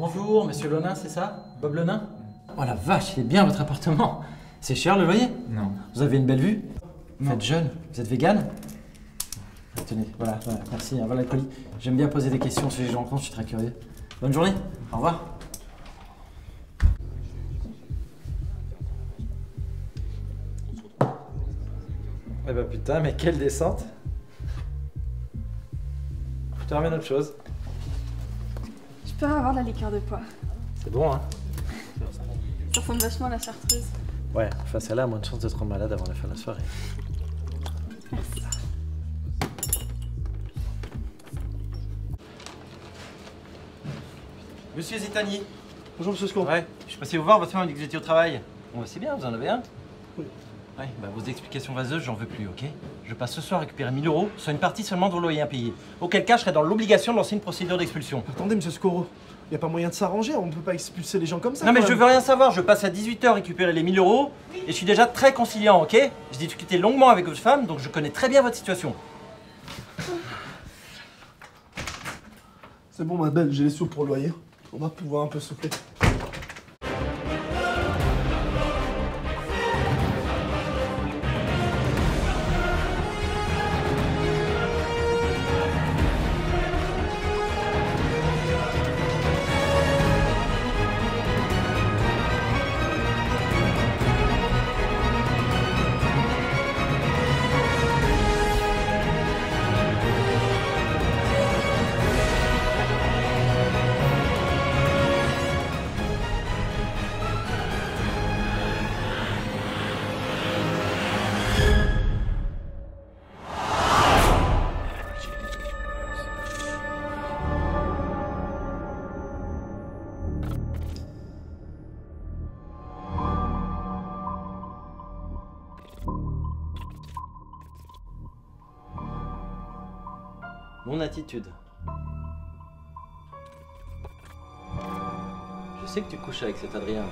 Bonjour, monsieur Lenain, c'est ça Bob Lenain Oh la vache, il est bien votre appartement. C'est cher le loyer Non. Vous avez une belle vue Vous êtes jeune Vous êtes vegan Ah, Tenez, voilà, voilà, merci, hein, voilà le colis. J'aime bien poser des questions sur les gens rencontre, je suis très curieux. Bonne journée, au revoir. Eh bah putain, mais quelle descente Je te ramène autre chose. Je peux avoir de la liqueur de poire. C'est bon, hein Ça ressemble vachement à la chartreuse. Ouais, face à là, moins de chance de te rendre malade avant la fin de la soirée. Merci. Monsieur Zitani Bonjour Monsieur Sco. Ouais, je suis passé vous voir, votre femme dit que vous étiez au travail. Bon, bah, c'est bien, vous en avez un Oui. Ouais, bah vos explications vaseuses, j'en veux plus, ok Je passe ce soir récupérer 1000 euros sur une partie seulement de vos loyers impayés. Auquel cas, je serai dans l'obligation de lancer une procédure d'expulsion. Attendez Monsieur Scoro, y a pas moyen de s'arranger, on peut pas expulser les gens comme ça. Non, mais je veux rien savoir, je passe à 18h récupérer les 1000 euros et je suis déjà très conciliant, ok J'ai discuté longuement avec votre femme, donc je connais très bien votre situation. C'est bon ma belle, j'ai les sous pour le loyer. On va pouvoir un peu souffler. Mon attitude. Je sais que tu couches avec cet Adrien.